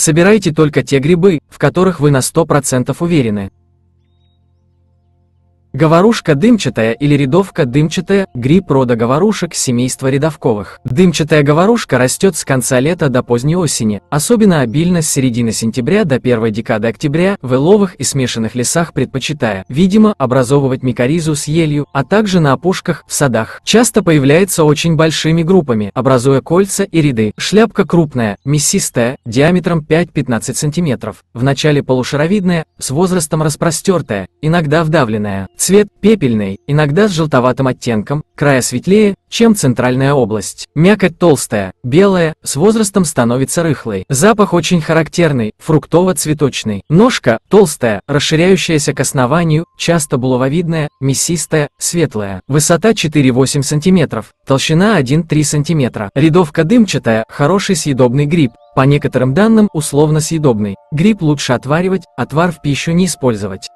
Собирайте только те грибы, в которых вы на 100% уверены. Говорушка дымчатая или рядовка дымчатая – гриб рода говорушек семейства рядовковых. Дымчатая говорушка растет с конца лета до поздней осени, особенно обильно с середины сентября до первой декады октября, в иловых и смешанных лесах предпочитая, видимо, образовывать микоризу с елью, а также на опушках, в садах. Часто появляется очень большими группами, образуя кольца и ряды. Шляпка крупная, мясистая, диаметром 5-15 см, в начале полушаровидная, с возрастом распростертая, иногда вдавленная. Цвет пепельный, иногда с желтоватым оттенком, края светлее, чем центральная область. Мякоть толстая, белая, с возрастом становится рыхлой. Запах очень характерный, фруктово-цветочный. Ножка толстая, расширяющаяся к основанию, часто булавовидная, мясистая, светлая. Высота 4-8 см, толщина 1-3 см. Рядовка дымчатая, хороший съедобный гриб, по некоторым данным условно съедобный. Гриб лучше отваривать, отвар в пищу не использовать.